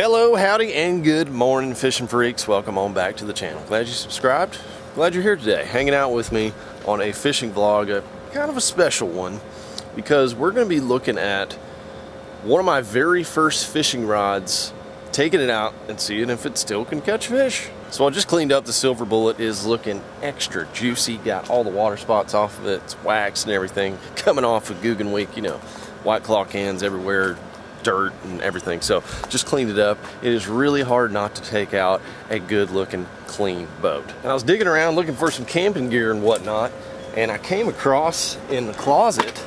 Hello, howdy, and good morning, fishing freaks. Welcome on back to the channel. Glad you subscribed. Glad you're here today, hanging out with me on a fishing vlog, a kind of a special one, because we're going to be looking at one of my very first fishing rods, taking it out and seeing if it still can catch fish. So I just cleaned up the silver bullet is looking extra juicy. Got all the water spots off of it. It's waxed and everything coming off of Googan Week, you know, white claw cans everywhere, dirt and everything. So just cleaned it up. It is really hard not to take out a good looking clean boat. And I was digging around looking for some camping gear and whatnot. And I came across in the closet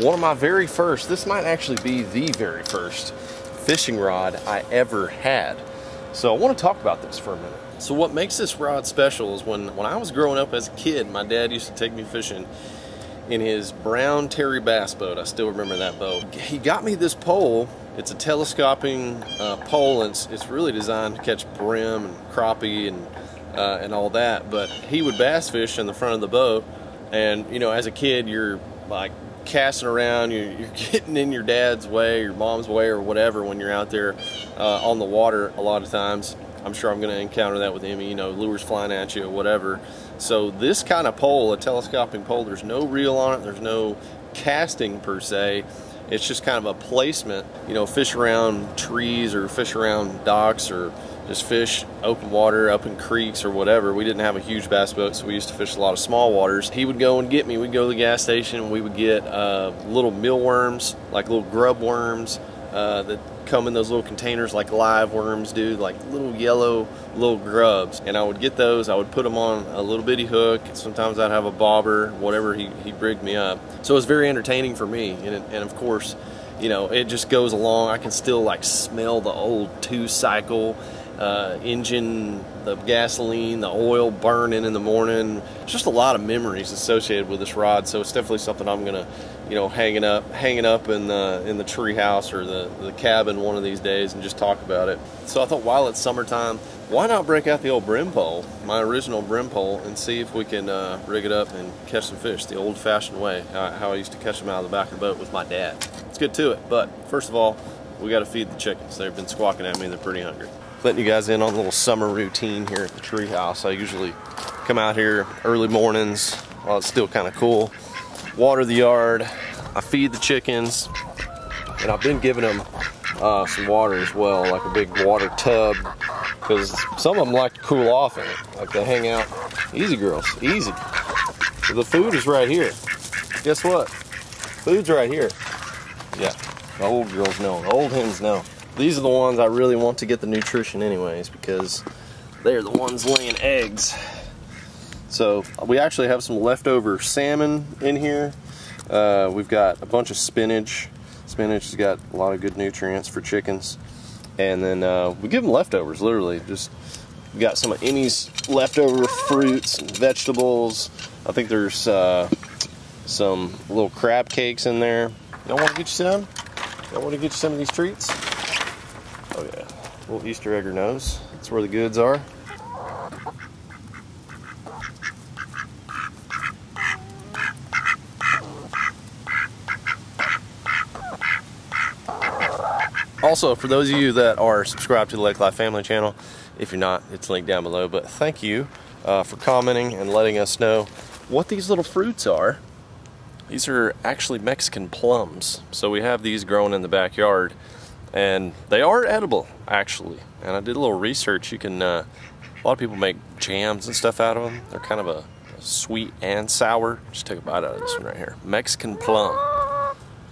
one of my very first, this might actually be the very first fishing rod I ever had. So I want to talk about this for a minute. So what makes this rod special is when, when I was growing up as a kid, my dad used to take me fishing in his brown Terry bass boat. I still remember that boat. He got me this pole. It's a telescoping uh, pole, and it's, it's, really designed to catch brim and crappie and uh, and all that. But he would bass fish in the front of the boat, and you know, as a kid, you're like casting around, you're, you're getting in your dad's way, your mom's way, or whatever when you're out there uh, on the water. A lot of times, I'm sure I'm going to encounter that with Emmy. You know, lures flying at you or whatever. So this kind of pole, a telescoping pole, there's no reel on it, there's no casting per se. It's just kind of a placement, you know, fish around trees or fish around docks or just fish open water up in creeks or whatever. We didn't have a huge bass boat, so we used to fish a lot of small waters. He would go and get me. We'd go to the gas station and we would get uh, little mealworms, like little grub worms uh, that come in those little containers like live worms do, like little yellow little grubs. And I would get those, I would put them on a little bitty hook. Sometimes I'd have a bobber, whatever he, he rigged me up. So it was very entertaining for me. And, and of course, you know, it just goes along. I can still like smell the old two cycle uh, engine, the gasoline, the oil burning in the morning. Just a lot of memories associated with this rod. So it's definitely something I'm gonna, you know, hanging up, hanging up in the in the tree house or the the cabin one of these days and just talk about it. So I thought while it's summertime, why not break out the old brim pole, my original brim pole, and see if we can uh, rig it up and catch some fish the old-fashioned way, how I used to catch them out of the back of the boat with my dad. Let's get to it. But first of all, we got to feed the chickens. They've been squawking at me. They're pretty hungry letting you guys in on a little summer routine here at the treehouse. I usually come out here early mornings while it's still kind of cool, water the yard, I feed the chickens, and I've been giving them uh, some water as well, like a big water tub, because some of them like to cool off in it, like they hang out. Easy girls, easy. The food is right here. Guess what? Food's right here. Yeah, the old girls know, the old hens know. These are the ones I really want to get the nutrition anyways because they're the ones laying eggs. So we actually have some leftover salmon in here. Uh, we've got a bunch of spinach. Spinach has got a lot of good nutrients for chickens. And then uh, we give them leftovers, literally. Just we got some of Emmy's leftover fruits and vegetables. I think there's uh, some little crab cakes in there. Y'all want to get you some? Y'all want to get you some of these treats? Oh yeah, little Easter egger knows. That's where the goods are. Also, for those of you that are subscribed to the Lake Life Family channel, if you're not, it's linked down below. But thank you uh, for commenting and letting us know what these little fruits are. These are actually Mexican plums. So we have these growing in the backyard and they are edible actually. And I did a little research. You can uh, a lot of people make jams and stuff out of them they're kind of a, a sweet and sour. Just take a bite out of this one right here. Mexican plum.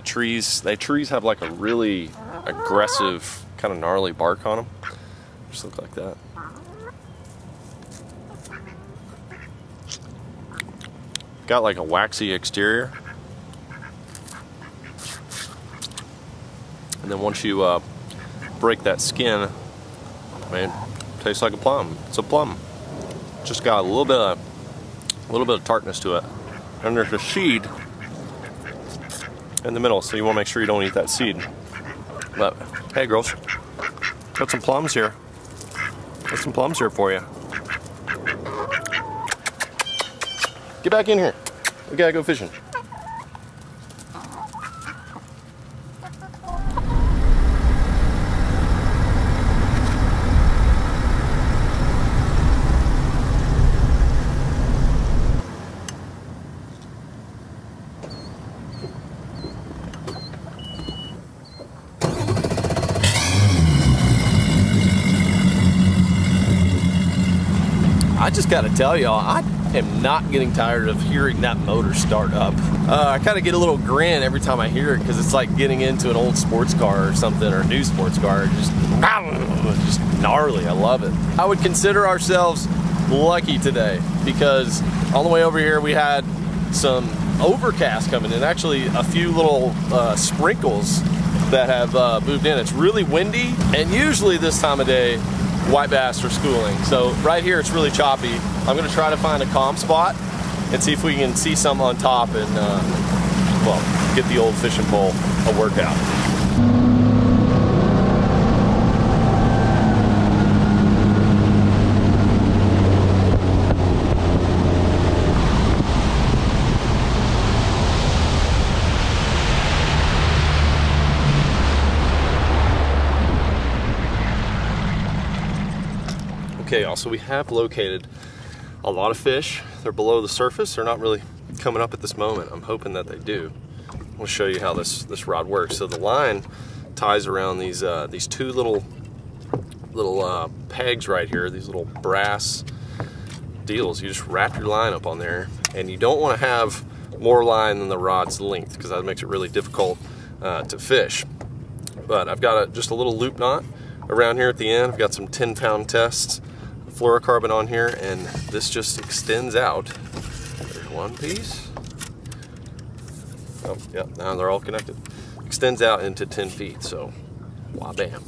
Trees they trees have like a really aggressive kind of gnarly bark on them just look like that. Got like a waxy exterior And then once you uh, break that skin, I mean, tastes like a plum. It's a plum. Just got a little bit of a little bit of tartness to it. And there's a seed in the middle, so you want to make sure you don't eat that seed. But hey, girls, got some plums here. Got some plums here for you. Get back in here. We gotta go fishing. Just gotta tell y'all, I am not getting tired of hearing that motor start up. Uh, I kind of get a little grin every time I hear it because it's like getting into an old sports car or something or a new sports car. Just, just gnarly. I love it. I would consider ourselves lucky today because on the way over here we had some overcast coming in. Actually, a few little uh, sprinkles that have uh, moved in. It's really windy, and usually this time of day, white bass for schooling. So right here, it's really choppy. I'm gonna try to find a calm spot and see if we can see some on top and, uh, well, get the old fishing pole a workout. Okay, y'all, so we have located a lot of fish. They're below the surface. They're not really coming up at this moment. I'm hoping that they do. We'll show you how this, this rod works. So the line ties around these, uh, these two little, little uh, pegs right here, these little brass deals. You just wrap your line up on there and you don't want to have more line than the rod's length because that makes it really difficult uh, to fish. But I've got a, just a little loop knot around here at the end. I've got some 10 pound tests fluorocarbon on here and this just extends out. There's one piece. Oh, yeah, now they're all connected. Extends out into 10 feet, so wah bam.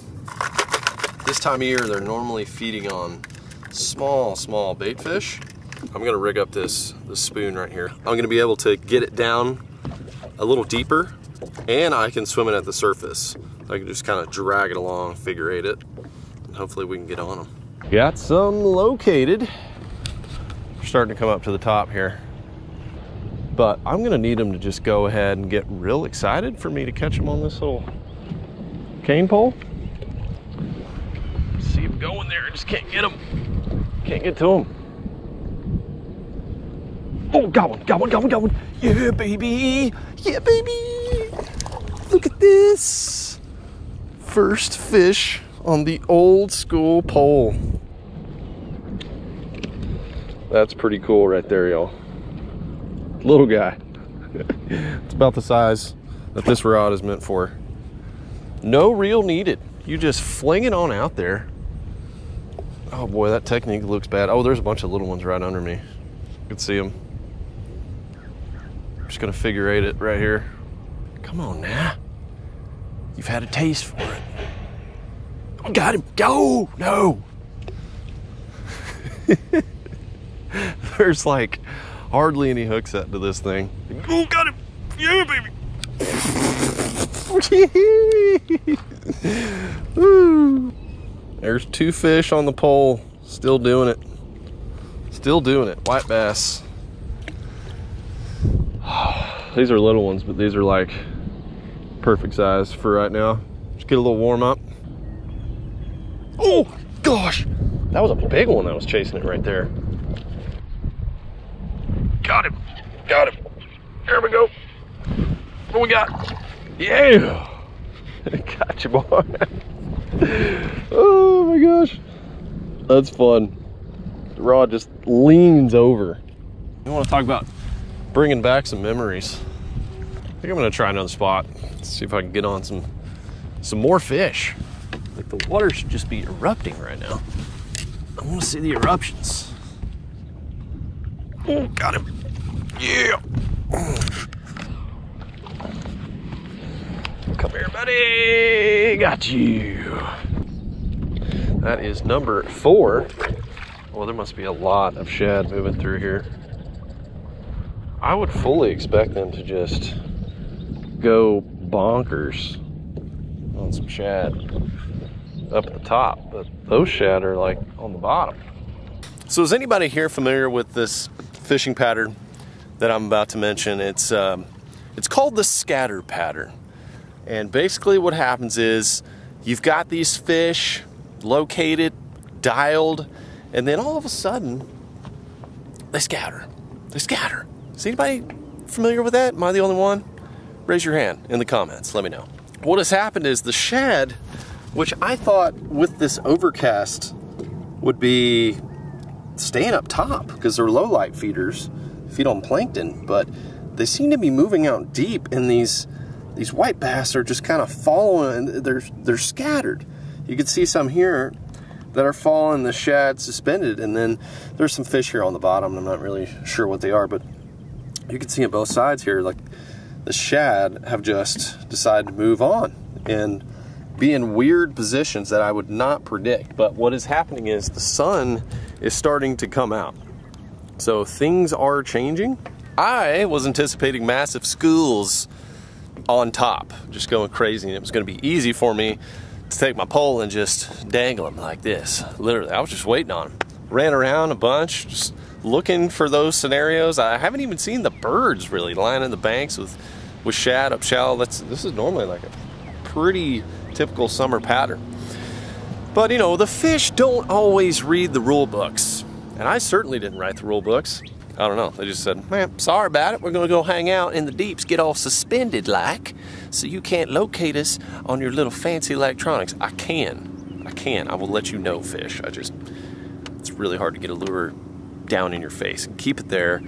This time of year, they're normally feeding on small, small bait fish. I'm gonna rig up this, this spoon right here. I'm gonna be able to get it down a little deeper and I can swim it at the surface. I can just kind of drag it along, figure eight it, and hopefully we can get on them. Got some located. starting to come up to the top here. But I'm gonna need them to just go ahead and get real excited for me to catch them on this little cane pole. See them going there, I just can't get them. Can't get to them. Oh, got one, got one, got one, got one. Yeah, baby. Yeah, baby. Look at this. First fish on the old school pole. That's pretty cool right there, y'all. Little guy. it's about the size that this rod is meant for. No reel needed. You just fling it on out there. Oh boy, that technique looks bad. Oh, there's a bunch of little ones right under me. You can see them. I'm just gonna figure eight it right here. Come on now. You've had a taste for it. Got him. Go. No. There's like hardly any hook set to this thing. Oh, got him. Yeah, baby. There's two fish on the pole. Still doing it. Still doing it. White bass. These are little ones, but these are like perfect size for right now. Just get a little warm up. Oh, gosh. That was a big one that was chasing it right there. Got him. Got him. There we go. What we got? Yeah. Gotcha, boy. oh my gosh. That's fun. The rod just leans over. I want to talk about bringing back some memories. I think I'm gonna try another spot. See if I can get on some some more fish. Like the water should just be erupting right now. I want to see the eruptions. Oh, got him. Yeah. Come here, buddy. Got you. That is number four. Well, there must be a lot of shad moving through here. I would fully expect them to just go bonkers on some shad up at the top, but those shad are like on the bottom. So is anybody here familiar with this fishing pattern that I'm about to mention? It's um, it's called the scatter pattern. And basically what happens is you've got these fish located, dialed, and then all of a sudden they scatter. They scatter. Is anybody familiar with that? Am I the only one? Raise your hand in the comments. Let me know. What has happened is the shad which I thought with this overcast would be staying up top because they're low light feeders, feed on plankton, but they seem to be moving out deep and these these white bass are just kind of following they're they're scattered. You can see some here that are following the shad suspended and then there's some fish here on the bottom. I'm not really sure what they are, but you can see on both sides here like the shad have just decided to move on and be in weird positions that I would not predict. But what is happening is the sun is starting to come out. So things are changing. I was anticipating massive schools on top, just going crazy. And it was gonna be easy for me to take my pole and just dangle them like this. Literally, I was just waiting on them. Ran around a bunch, just looking for those scenarios. I haven't even seen the birds really lining the banks with, with shad up shallow. That's, this is normally like a pretty typical summer pattern. But you know, the fish don't always read the rule books. And I certainly didn't write the rule books. I don't know. They just said, man, sorry about it. We're going to go hang out in the deeps, get all suspended like, so you can't locate us on your little fancy electronics. I can. I can. I will let you know, fish. I just, it's really hard to get a lure down in your face and keep it there,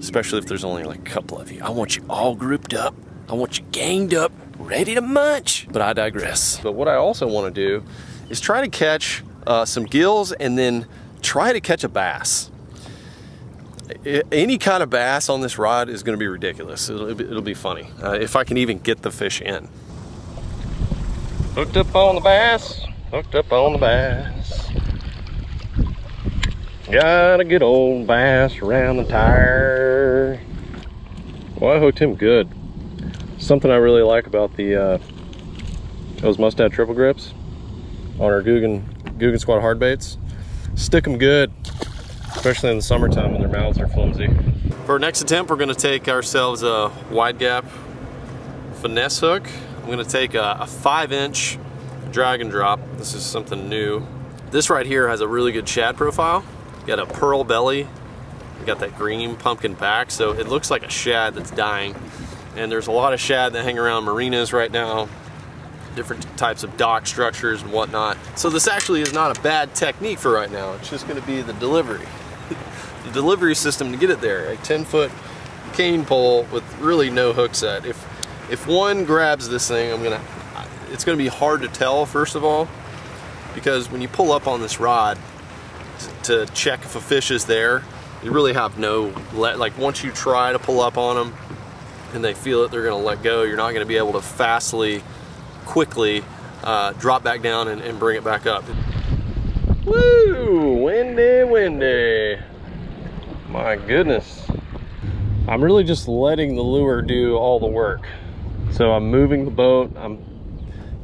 especially if there's only like a couple of you. I want you all grouped up. I want you ganged up, ready to munch. But I digress. But what I also want to do is try to catch uh, some gills and then try to catch a bass. Any kind of bass on this rod is going to be ridiculous. It'll, it'll be funny uh, if I can even get the fish in. Hooked up on the bass, hooked up on the bass. Got a good old bass around the tire. Well, I hooked him good. Something I really like about the uh, those Mustad triple grips on our Googan, Googan Squad hard baits. Stick them good, especially in the summertime when their mouths are flimsy. For our next attempt, we're gonna take ourselves a wide gap finesse hook. I'm gonna take a, a five inch drag and drop. This is something new. This right here has a really good shad profile. Got a pearl belly, got that green pumpkin back, so it looks like a shad that's dying. And there's a lot of shad that hang around marinas right now different types of dock structures and whatnot. So this actually is not a bad technique for right now. It's just gonna be the delivery. the delivery system to get it there. A 10 foot cane pole with really no hook set. If, if one grabs this thing, I'm gonna, it's gonna be hard to tell first of all, because when you pull up on this rod to check if a fish is there, you really have no, let. like once you try to pull up on them and they feel it, they're gonna let go, you're not gonna be able to fastly quickly uh, drop back down and, and bring it back up. Woo! Windy, windy. My goodness. I'm really just letting the lure do all the work. So I'm moving the boat, I'm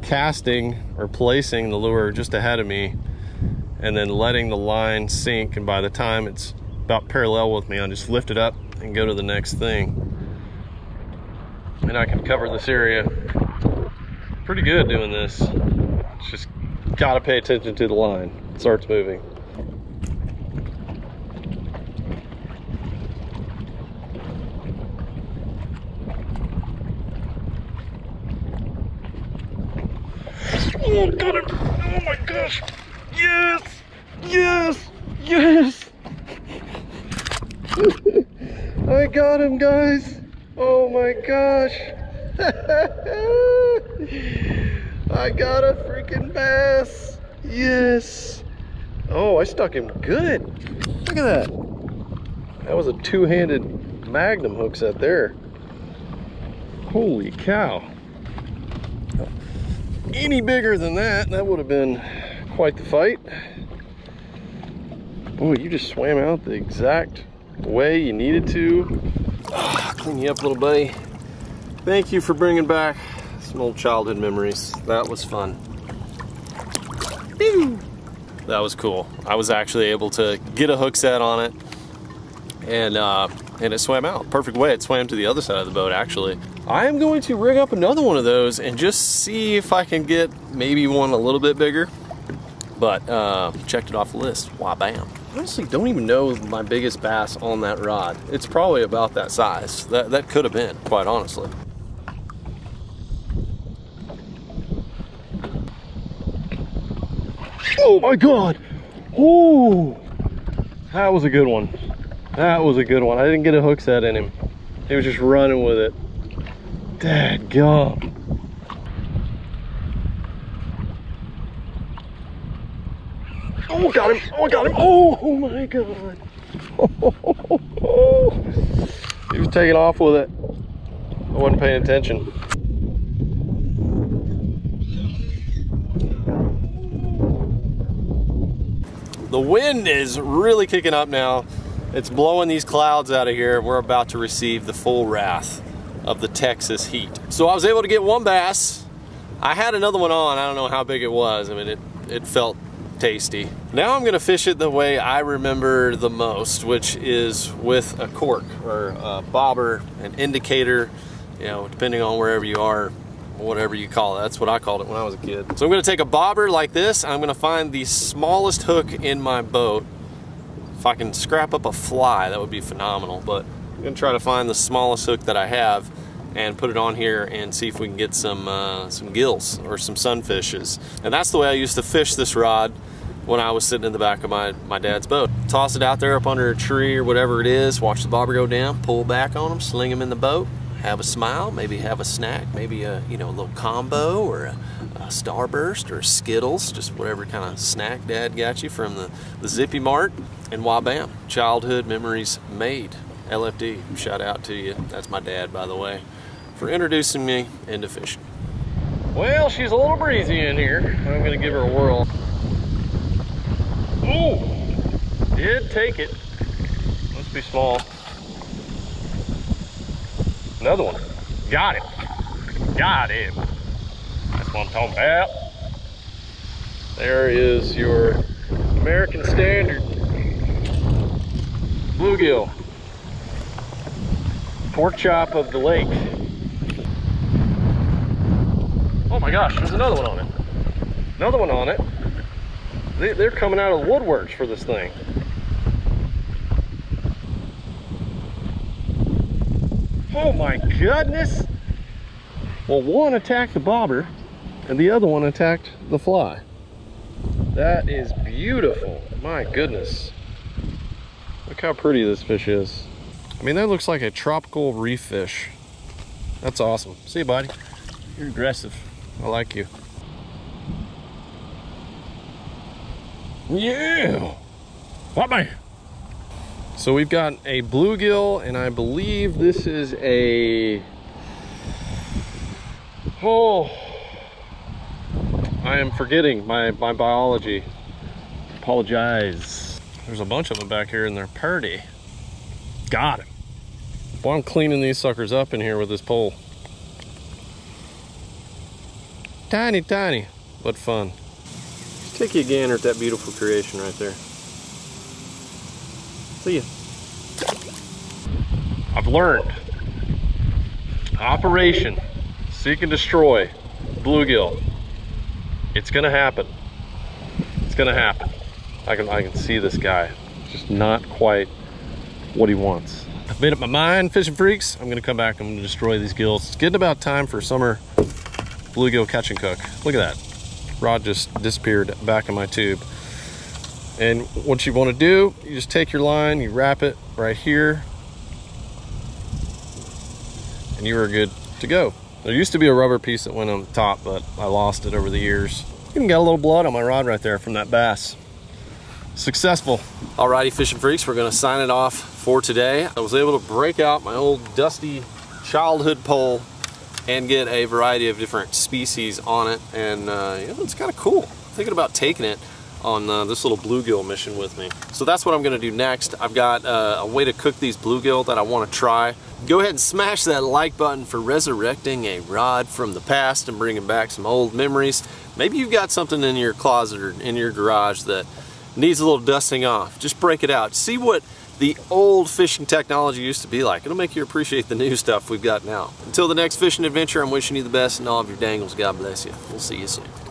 casting or placing the lure just ahead of me and then letting the line sink and by the time it's about parallel with me, I'll just lift it up and go to the next thing. And I can cover this area pretty good doing this. Just gotta pay attention to the line. It starts moving. Oh, got him! Oh my gosh! Yes! Yes! Yes! I got him, guys! Oh my gosh! I got a freaking bass. Yes. Oh, I stuck him good. Look at that. That was a two-handed magnum hook set there. Holy cow. Any bigger than that, that would have been quite the fight. Boy, you just swam out the exact way you needed to. Oh, clean you up, little buddy. Thank you for bringing back some old childhood memories. That was fun. That was cool. I was actually able to get a hook set on it and uh, and it swam out. Perfect way. It swam to the other side of the boat actually. I am going to rig up another one of those and just see if I can get maybe one a little bit bigger. But uh, checked it off the list. Wow, bam. Honestly, don't even know my biggest bass on that rod. It's probably about that size. That, that could have been, quite honestly. Oh my God. Oh, That was a good one. That was a good one. I didn't get a hook set in him. He was just running with it. Dad gum. Oh, got him. Oh, got him. Oh, oh my God. Oh, he was taking off with it. I wasn't paying attention. The wind is really kicking up now. It's blowing these clouds out of here. We're about to receive the full wrath of the Texas heat. So I was able to get one bass. I had another one on. I don't know how big it was. I mean, it, it felt tasty. Now I'm gonna fish it the way I remember the most, which is with a cork or a bobber, an indicator, you know, depending on wherever you are, whatever you call it. That's what I called it when I was a kid. So I'm gonna take a bobber like this. I'm gonna find the smallest hook in my boat. If I can scrap up a fly, that would be phenomenal. But I'm gonna try to find the smallest hook that I have and put it on here and see if we can get some uh, some gills or some sunfishes. And that's the way I used to fish this rod when I was sitting in the back of my, my dad's boat. Toss it out there up under a tree or whatever it is, watch the bobber go down, pull back on them, sling them in the boat, have a smile, maybe have a snack, maybe a you know a little combo or a, a starburst or Skittles, just whatever kind of snack dad got you from the, the Zippy Mart, and wabam, childhood memories made. LFD, shout out to you. That's my dad, by the way for introducing me into fishing. Well, she's a little breezy in here. I'm gonna give her a whirl. Oh, did take it. Must be small. Another one. Got him. Got him. That's what I'm talking about. There is your American Standard bluegill. Pork chop of the lake. Oh my gosh, there's another one on it. Another one on it. They, they're coming out of the woodworks for this thing. Oh my goodness. Well, one attacked the bobber and the other one attacked the fly. That is beautiful. My goodness. Look how pretty this fish is. I mean, that looks like a tropical reef fish. That's awesome. See you, buddy. You're aggressive. I like you. Yeah! What me? So we've got a bluegill, and I believe this is a... Oh, I am forgetting my, my biology. Apologize. There's a bunch of them back here in their party. Got him. Well, I'm cleaning these suckers up in here with this pole. Tiny, tiny, but fun. Take you a gander at that beautiful creation right there. See. I've learned. Operation Seek and Destroy Bluegill. It's gonna happen. It's gonna happen. I can I can see this guy. Just not quite what he wants. I've made up my mind, fishing freaks. I'm gonna come back, I'm gonna destroy these gills. It's getting about time for summer bluegill catch and cook. Look at that. Rod just disappeared back in my tube. And what you want to do, you just take your line, you wrap it right here, and you are good to go. There used to be a rubber piece that went on the top, but I lost it over the years. Even got a little blood on my rod right there from that bass. Successful. Alrighty, fishing freaks, we're gonna sign it off for today. I was able to break out my old dusty childhood pole and get a variety of different species on it. And uh, you know, it's kind of cool. thinking about taking it on uh, this little bluegill mission with me. So that's what I'm gonna do next. I've got uh, a way to cook these bluegill that I wanna try. Go ahead and smash that like button for resurrecting a rod from the past and bringing back some old memories. Maybe you've got something in your closet or in your garage that needs a little dusting off. Just break it out. See what the old fishing technology used to be like. It'll make you appreciate the new stuff we've got now. Until the next fishing adventure, I'm wishing you the best and all of your dangles. God bless you. We'll see you soon.